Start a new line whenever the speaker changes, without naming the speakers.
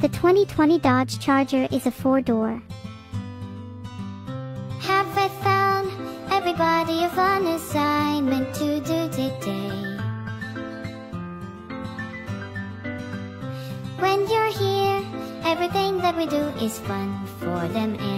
The 2020 Dodge Charger is a four-door.
Have I found everybody of an assignment to do today? When you're here, everything that we do is fun for them anyway.